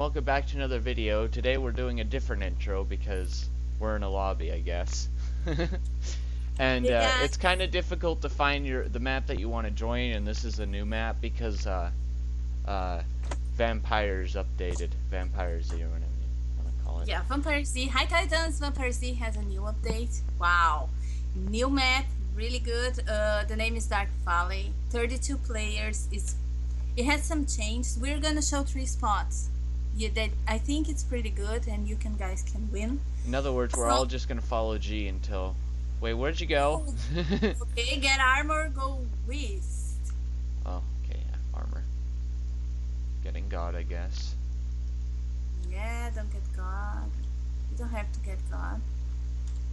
Welcome back to another video. Today we're doing a different intro because we're in a lobby, I guess. and uh, it's kind of difficult to find your the map that you want to join, and this is a new map because uh, uh, Vampires updated. Vampires, you want to call it? Yeah, Vampire Z. Hi Titans, Vampire Z has a new update. Wow. New map, really good. Uh, the name is Dark Valley. 32 players. It's it has some changes. We're gonna show three spots. Yeah, that I think it's pretty good and you can guys can win. In other words, we're So- all just gonna follow G until. Wait, where'd you go? Oh, okay, get armor, go west. oh, okay, yeah, armor. Getting God, I guess. Yeah, don't get God. You don't have to get God.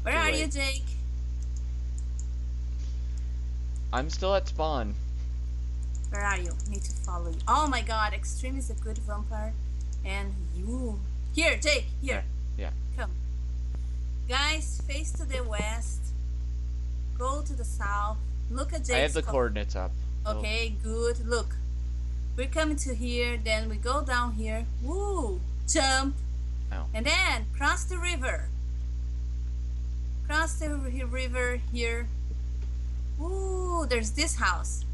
Where Too are you. Jake? I'm still at spawn. Where are you? Need to follow you. Oh my god, Extreme is a good vampire. And you. Here, Jake, here. Yeah. Come. Guys, face to the west. Go to the south. Look at Jake's I have the co- coordinates up. Okay, good. Look. We're coming to here, then we go down here. Woo! Jump. Ow. And then cross the river. Cross the river here. Ooh, there's this house.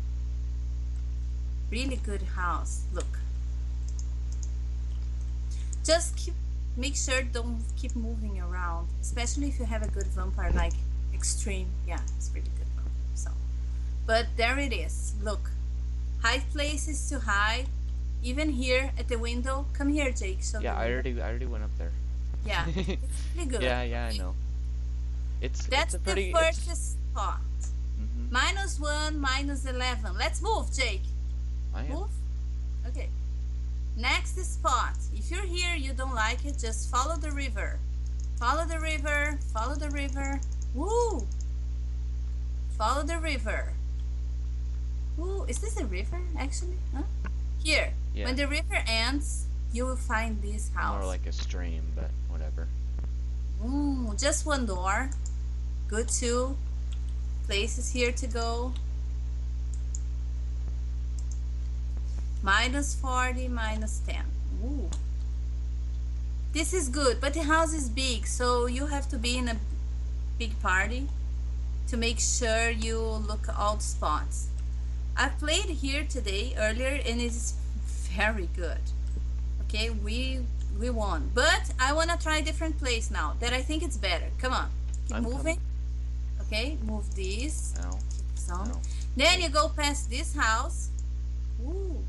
Really good house. Look. Just keep make sure don't keep moving around, especially if you have a good vampire like extreme. Yeah, it's really good vampire. So, but there it is. Look, hide places to hide. Even here at the window. Come here, Jake. Show Yeah, I already, I already went up there. Yeah, it's really good. Yeah, yeah, I know. It's That's it's a pretty. the it's- first spot. mhm. Minus one, minus eleven. Let's move, Jake. I. Move. Okay. Next spot. If you're here, you don't like it, just follow the river. Follow the river. Follow the river. Woo! Follow the river. Woo! Is this a river actually? Huh? Here. Yeah. When the river ends, you will find this house. More like a stream, but whatever. Ooh, just one door. Good too. Places here to go. Minus 40, minus 10. Ooh. This is good, but the house is big, so you have to be in a big party to make sure you look all spots. I played here today earlier and it's very good. Okay, we we won. But I wanna try a different place now that I think it's better. Come on. Keep I'm moving. Okay, move this. Zone. ow. Then you go past this house. Ooh.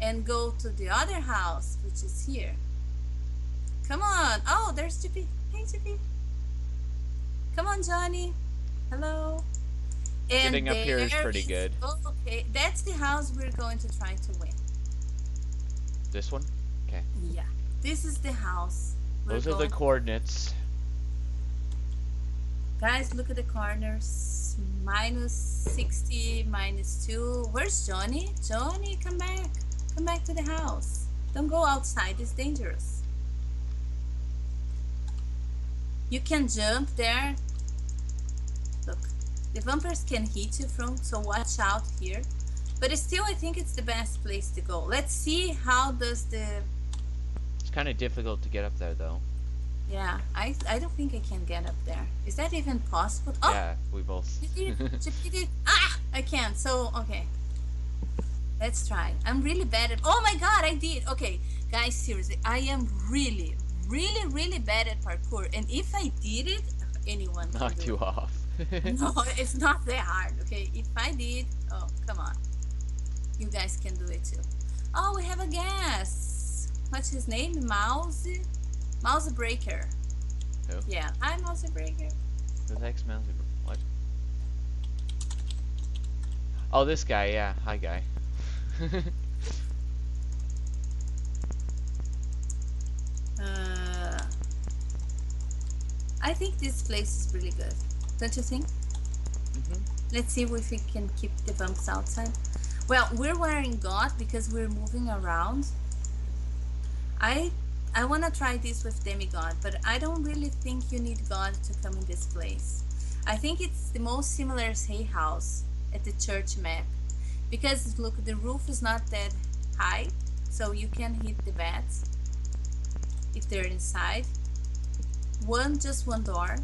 And go to the other house, which is here. Come on. Oh, there's GP. Hey, GP. Come on, Johnny. Hello. And Getting up here is pretty good. Okay. That's the house we're going to try to win. This one? Okay. Yeah. This is the house. we're Those are the coordinates. Guys, look at the corners. Minus 60, minus 2. Where's Johnny? Johnny, come back. Come back to the house. Don't go outside, it's dangerous. You can jump there. Look, the vampires can hit you from, so watch out here. But still, I think it's the best place to go. Let's see how does the... It's kind of difficult to get up there, though. Yeah, I, I don't think I can get up there. Is that even possible? Oh, Yeah, we both. You did, you did. Ah, I can't. So okay, let's try. I'm really bad at. Oh my god, I did. Okay, guys, seriously, I am really, really, really bad at parkour. And if I did it, anyone Knocked you it. off. No, it's not that hard. Okay, if I did, oh come on, you guys can do it too. Oh, we have a guest. What's his name? Mouse. Mouse Breaker. Who? Yeah, hi Mouse Breaker. The heck's Mousy? What? Oh, this guy, yeah. Hi, guy. Uh, I think this place is really good. Don't you think? Mhm. Let's see if we can keep the bumps outside. Well, we're wearing God because we're moving around. I I want to try this with demigod, but I don't really think you need God to come in this place. I think it's the most similar Hay House at the church map. Because look, the roof is not that high, so you can hit the bats. If they're inside. One, just one door.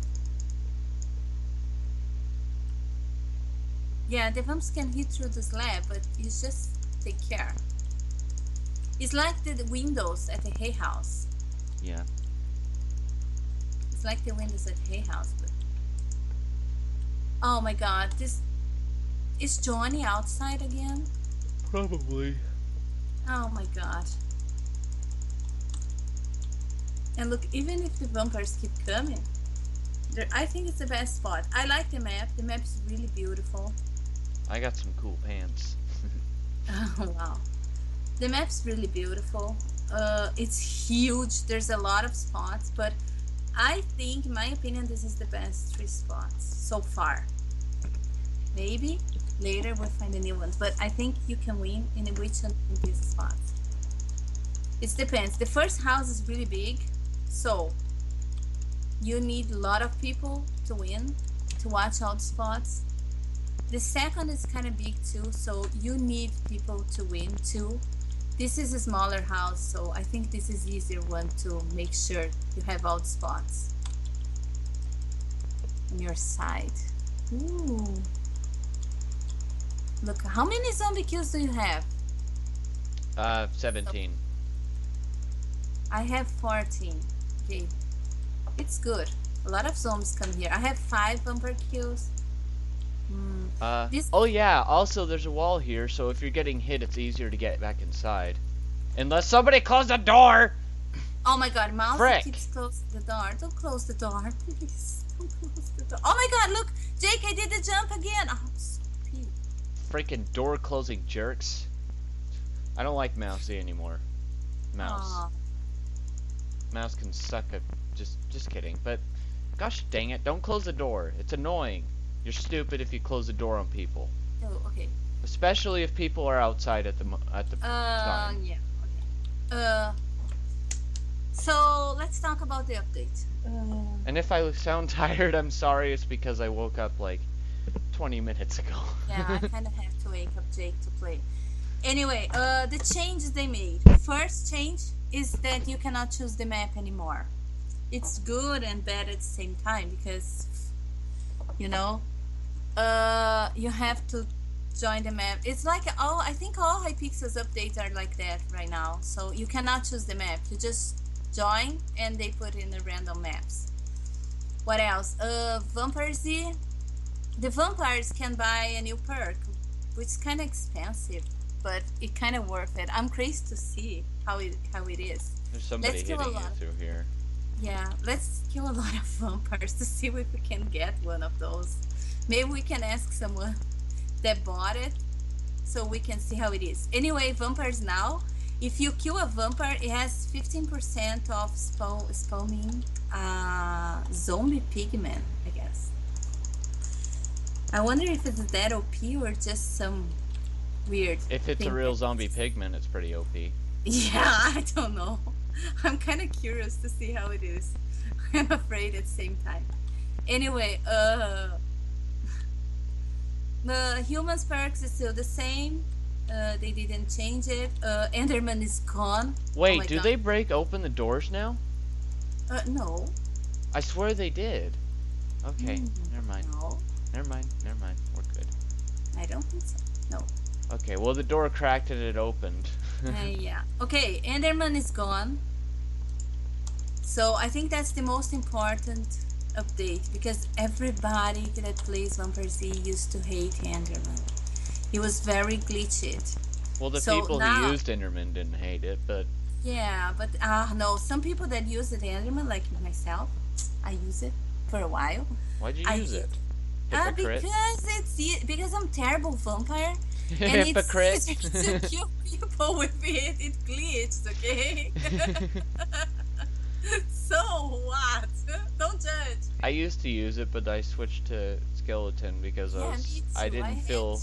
Yeah, the vamps can hit through the slab, but you just take care. It's like the windows at the hay house. Yeah. It's like the windows at hay house, but oh my god, this is Johnny outside again? Probably. Oh my god. And look, even if the bumpers keep coming, there, I think it's the best spot. I like the map. The map is really beautiful. I got some cool pants. Oh wow. The map's really beautiful. Uh, it's huge. There's a lot of spots, but I think, in my opinion, this is the best three spots so far. Maybe later we'll find a new one, but I think you can win in which one of these spots. It depends. The first house is really big, so you need a lot of people to win to watch the spots. The second is kind of big too, so you need people to win too. This is a smaller house, so I think this is easier one to make sure you have all spots on your side. Ooh. Look, how many zombie kills do you have? Uh, 17. I have 14. Okay. It's good. A lot of zombies come here. I have 5 bumper kills. Hmm. Uh, This- oh yeah, also there's a wall here, so if you're getting hit, it's easier to get back inside. Unless somebody close the door! Oh my god, Mouse Frick. keeps closing the door. Don't close the door, please. Don't close the door. Oh my god, look! Jake, I did the jump again! Oh. Freaking door closing jerks. I don't like Mousy anymore. Mouse. Aw. Mouse can suck a just just kidding, but gosh dang it, don't close the door. It's annoying. You're stupid if you close the door on people. Oh, okay. Especially if people are outside at the at the Uh, time. yeah. Okay. Uh, so let's talk about the update. Uh, And if I sound tired, I'm sorry. It's because I woke up like 20 minutes ago. yeah, I kind of have to wake up Jake to play. Anyway, uh, the changes they made. First change is that you cannot choose the map anymore. It's good and bad at the same time because, you know, uh, you have to join the map. It's like all I think all Hypixel's updates are like that right now. So you cannot choose the map. You just join and they put in the random maps. What else? Uh, Vampire Z. The vampires can buy a new perk, which is kind of expensive, but it kind of worth it. I'm crazy to see how it how it is. There's somebody Let's hitting you through here. Yeah, let's kill a lot of vampires to see if we can get one of those. Maybe we can ask someone that bought it so we can see how it is. Anyway, vampires now. If you kill a vampire, it has 15% of spawn, spawning uh, zombie pigman, I guess. I wonder if it's that OP or just some weird. If it's a real zombie pigman, it's pretty OP. yeah, I don't know. I'm kind of curious to see how it is. I'm afraid at the same time. Anyway, uh, the human perks is still the same. Uh, they didn't change it. Uh, Enderman is gone. Wait, Oh do God. they break open the doors now? Uh, no. I swear they did. Okay, Mm, never mind. No, Never mind. Never mind. We're good. I don't think so. No. Okay, well the door cracked and it opened. Uh, yeah. Okay, Enderman is gone. So I think that's the most important update because everybody that plays Vampire Z used to hate Enderman. He was very glitched. well, the So people now- who used Enderman didn't hate it, but Yeah, but uh no, some people that use the Enderman, like myself, I use it for a while. why'd you I use did. It? Uh, because it's because I'm terrible vampire. and Hypocrite. it's to kill people with it. It glitched, okay? so what? Don't judge. I used to use it, but I switched to skeleton because I was. I didn't had feel.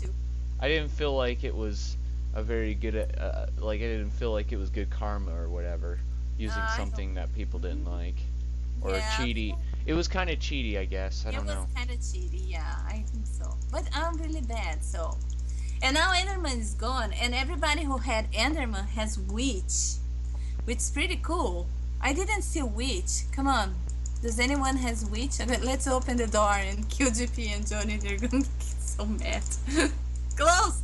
I didn't feel like it was a very good uh, like I didn't feel like it was good karma or whatever using Uh, something that people didn't like or Yeah, cheaty. It was kind of cheaty, I guess. I it don't know. It was kind of cheaty, yeah, I think so. But I'm really bad, so. And now Enderman is gone, and everybody who had Enderman has Witch, which is pretty cool. I didn't see witch. Come on. Does anyone has witch? Let's open the door and kill GP and Johnny. They're gonna get so mad. Close.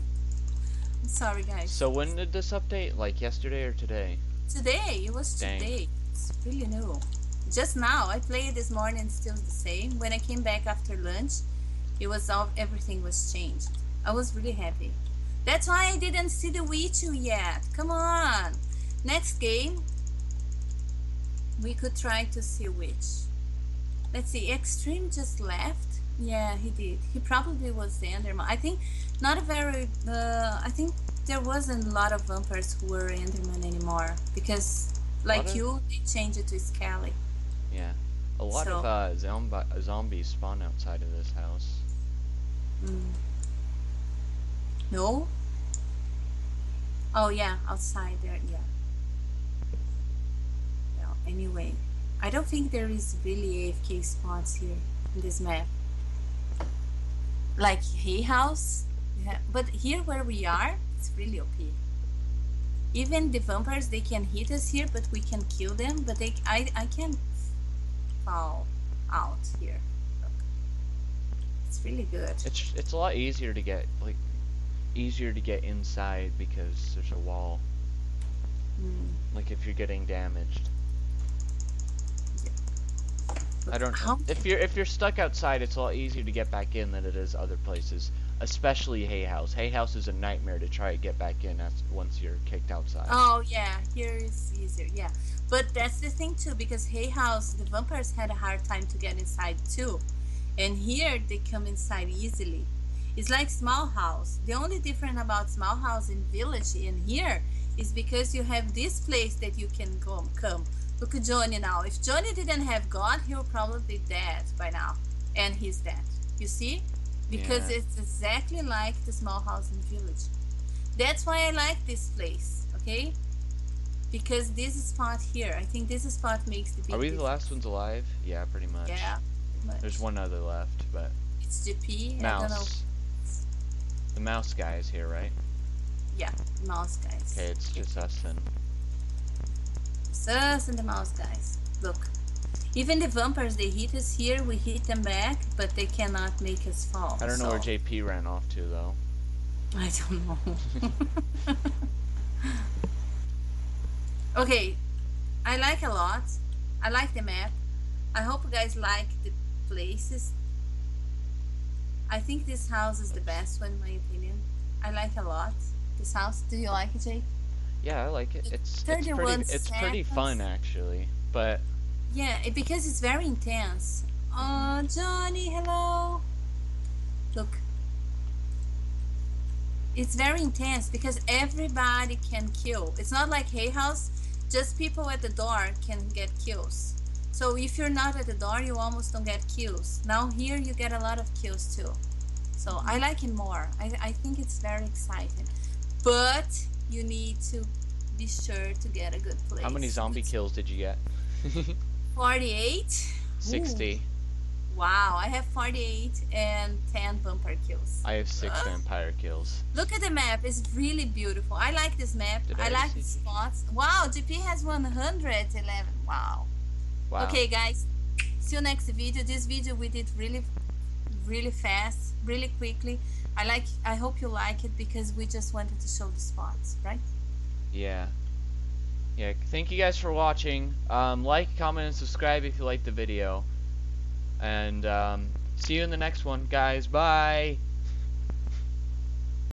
I'm sorry, guys. So when did this update? Like yesterday or today? Today. It was Dang. today. It's really new. Just now. I played this morning. Still the same. When I came back after lunch, it was all everything was changed. I was really happy. That's why I didn't see the witch yet. Come on. Next game, we could try to see which. Let's see, Extreme just left. Yeah, he did. He probably was the Enderman. I think not a very. Uh, I think there wasn't a lot of vampires who were Enderman anymore because, like you, they changed it to Skelly. Yeah. A lot So- of uh, zombi- zombies spawn outside of this house. Mm. No. Oh yeah, outside there. Yeah. Well, anyway, I don't think there is really AFK spots here in this map. Like Hay House, yeah. but here where we are, it's really OP. Even the vampires, they can hit us here, but we can kill them. But they, I, I can fall out here. Look, it's really good. It's it's a lot easier to get like easier to get inside because there's a wall. Mm. Like if you're getting damaged. I don't How- if you're if you're stuck outside it's a lot easier to get back in than it is other places. Especially Hay House. Hay House is a nightmare to try to get back in as, once you're kicked outside. Oh yeah, here is easier. Yeah, but that's the thing too because Hay House, the vampires had a hard time to get inside too, and here they come inside easily. It's like Small House. The only difference about Small House in Village in here is because you have this place that you can come. Come. Look at Johnny now. If Johnny didn't have God, he would probably be dead by now, and he's dead. You see? Because Yeah. it's exactly like the Small House in Village. That's why I like this place, okay? Because this spot here, I think this spot makes the big Are we the last ones alive? Yeah, pretty much. Yeah. much. There's one other left, but It's GP. I don't know. mouse. The mouse guy is here, right? Yeah, mouse guys. Okay, it's just us and It's us and the mouse guys. Look. Even the vampires, they hit us here, we hit them back, but they cannot make us fall. I don't know where JP ran off to though. I don't know. okay, I like a lot. I like the map. I hope you guys like the places. I think this house is the best one, in my opinion. I like a lot this house. Do you like it, Jake? Yeah, I like it. It's it's pretty 31 it's pretty fun actually. But Yeah, it, because it's very intense. Oh, Johnny, hello. Look. It's very intense because everybody can kill. It's not like Hay House, just people at the door can get kills. So if you're not at the door, you almost don't get kills. Now here you get a lot of kills too. So I like it more. I, I think it's very exciting. But you need to be sure to get a good place. how many zombie Good- kills did you get? 48. Sixty. Wow, I have 48 and 10 bumper kills. I have six Uh. vampire kills. Look at the map, it's really beautiful. I like this map. Did I I like the spots. Wow, GP has 111. Wow. Wow. Okay, guys. See you next video. This video we did really, really fast, really quickly. I like. I hope you like it because we just wanted to show the spots, right? Yeah. Yeah, thank you guys for watching. Um, like, comment, and subscribe if you liked the video. And um, see you in the next one, guys. Bye.